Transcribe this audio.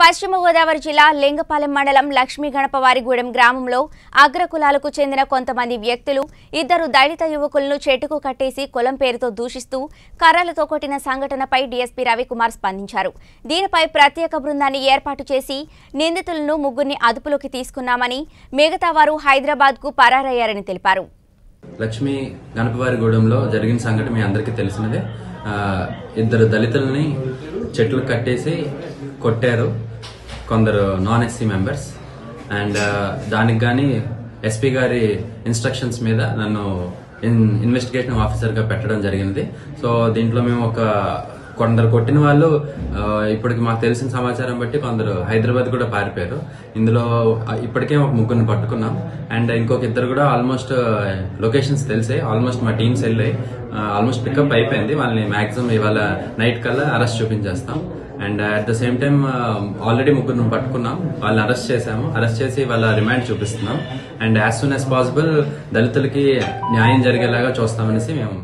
పశ్చిమ గోదావరి జిల్లా లింగపాలెం మండలం లక్ష్మీ గణపవారిగూడెం గ్రామంలో అగ్రకులాలకు చెందిన కొంతమంది వ్యక్తులు ఇద్దరు దళిత యువకులను చెట్టుకు కట్టేసి కులం పేరుతో దూషిస్తూ కర్రలతో కొట్టిన సంఘటనపై డీఎస్పీ రవికుమార్ స్పందించారు. దీనిపై ప్రత్యేక బృందాన్ని ఏర్పాటు చేసి నిందితులను ముగ్గురిని అదుపులోకి తీసుకున్నామని మిగతా వారు హైదరాబాద్కు పరారయ్యారని తెలిపారు. గణపవారిగూడెంలో జరిగిన సంఘటన మీ అందరికీ తెలిసినదే. ఇద్దరు దళితుల్ని చెట్లు కట్టేసి కొట్టారు. కొందరు నాన్ ఎస్సీ మెంబర్స్ అండ్ దానికి కానీ ఎస్పీ గారి ఇన్స్ట్రక్షన్స్ మీద నన్ను ఇన్- ఇన్వెస్టిగేషన్ ఆఫీసర్గా పెట్టడం జరిగింది సో దీంట్లో మేము ఒక కొందరు కొట్టిన వాళ్ళు uh, ఇప్పటికి మాకు తెలిసిన సమాచారం బట్టి కొందరు హైదరాబాద్ కూడా పారిపోయారు. ఇందులో uh, ఇప్పటికే ఒక ముగ్గురిని పట్టుకున్నాం. అండ్ ఇంకొక ఇద్దరు కూడా ఆల్మోస్ట్ లొకేషన్స్ uh, తెలిసాయి. ఆల్మోస్ట్ మా టీమ్స్ వెళ్ళాయి. ఆల్మోస్ట్ పికప్ అయిపోయింది. వాళ్ళని మాక్సిమం ఇవాళ నైట్ కల్లా arrest చూపించేస్తాం. And at the same time already ముగ్గురిని పట్టుకున్నాం. వాళ్ళని అరెస్ట్ చేశాము. అరెస్ట్ చేసి వాళ్ళ రిమాండ్ చూపిస్తున్నాం. And as soon as possible దళితులకి న్యాయం జరిగేలాగా చూస్తామనేసి మేము